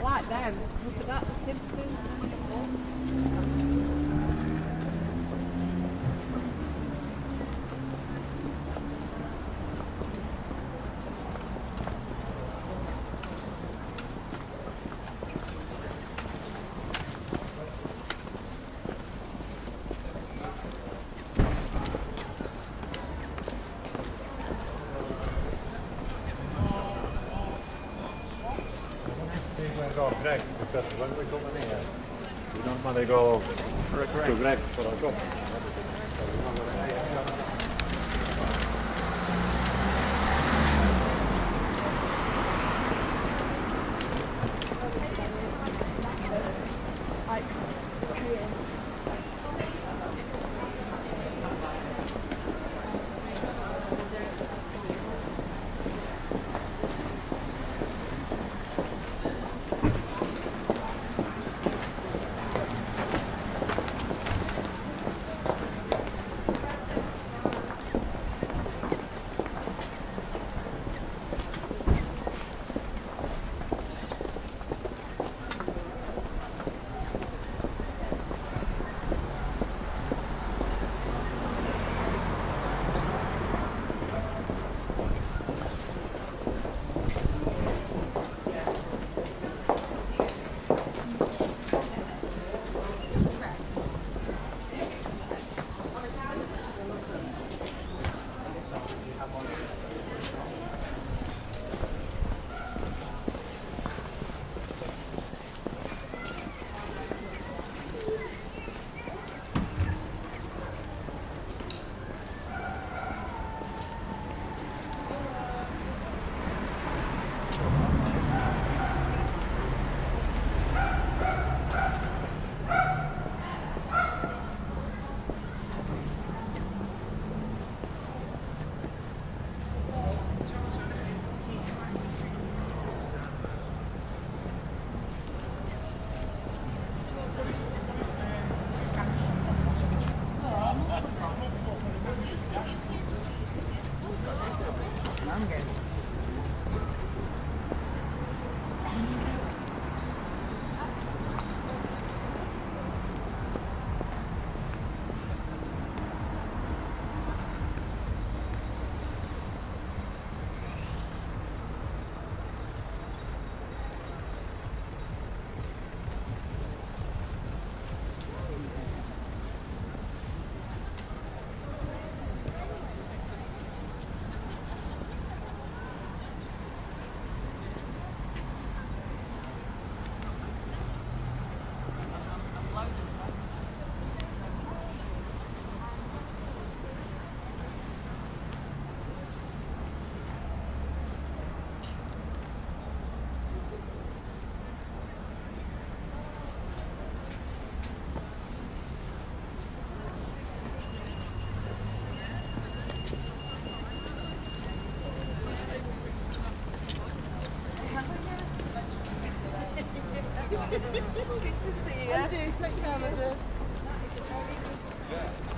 Like them. Korrekt, because when we come in here, we don't want to go correct for a cup. Good to see you. Thank you. Take care. Yeah.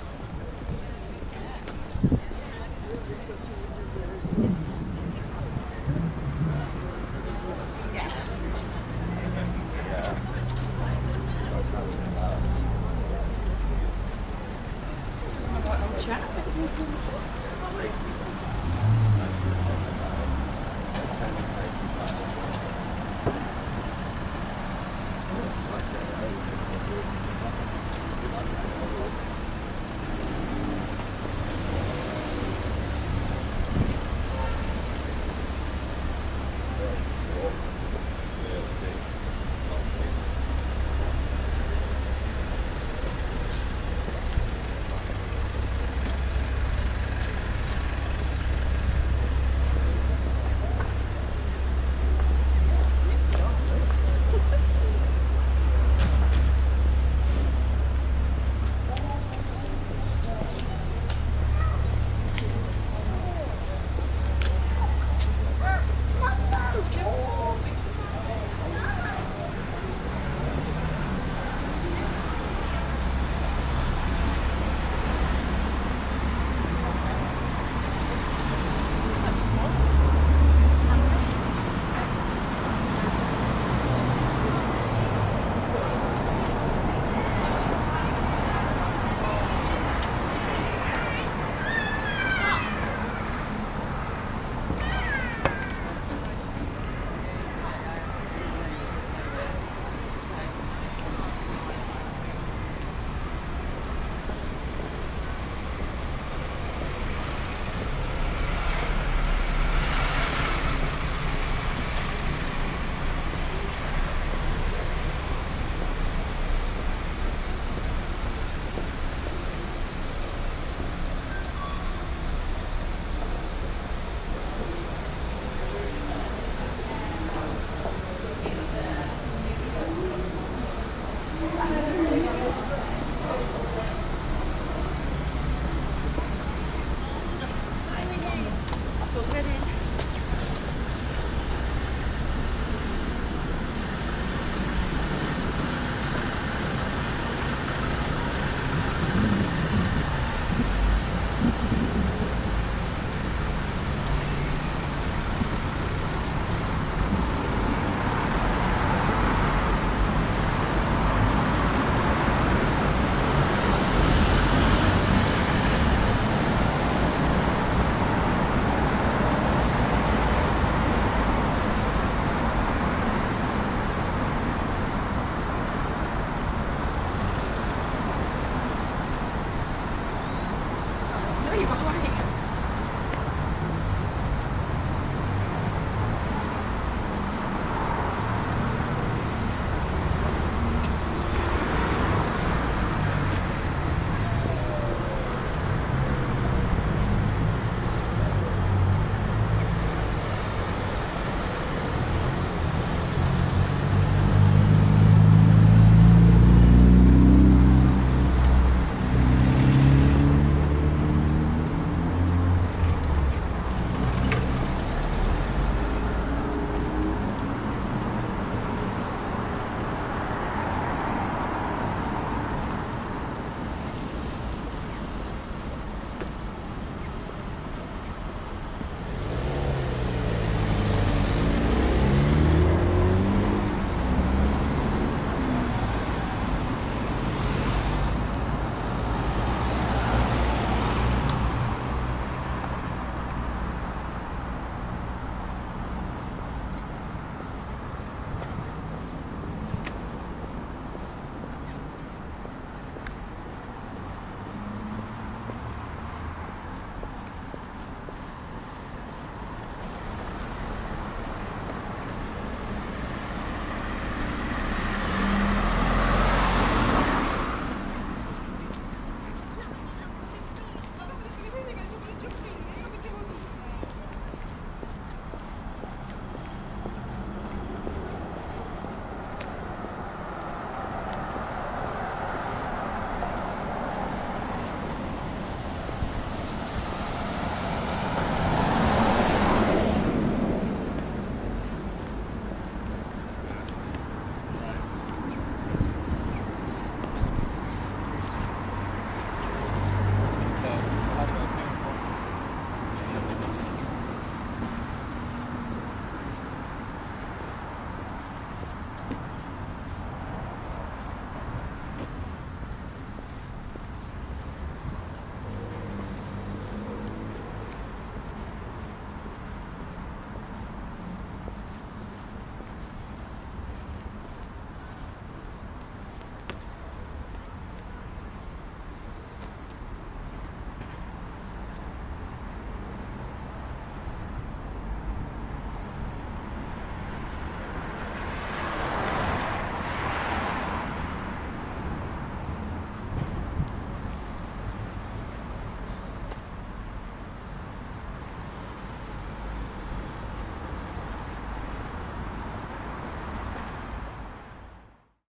何いこと悪